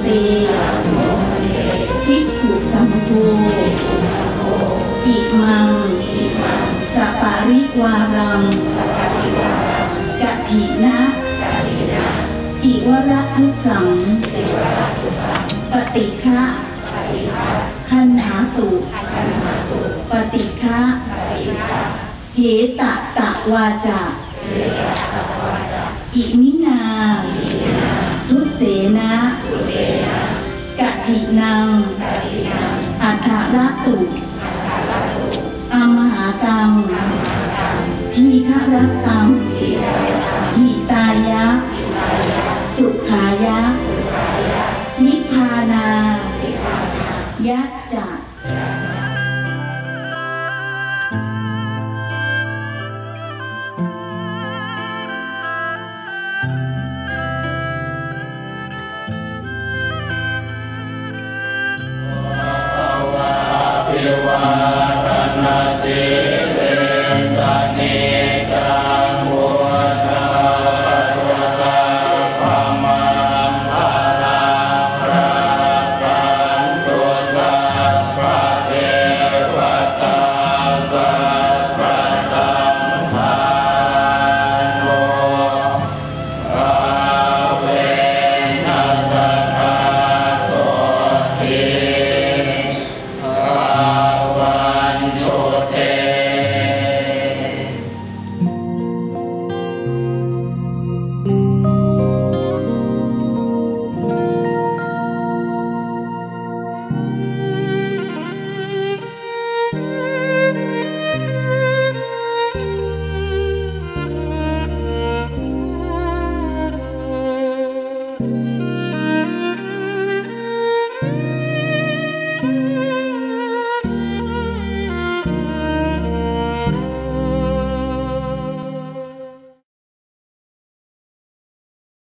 เตภิกขุสัมโพอิมังสัปาริกวารังกะถินะจิวรทุสัง ปฏิฆะคันหาตุ ปฏิฆะเหตตะตะวาจาอิมินา ตินังอัฏฐละตุอมหากัมทีฆรตังหิตายะ สุขายะ นิพพานายะจัก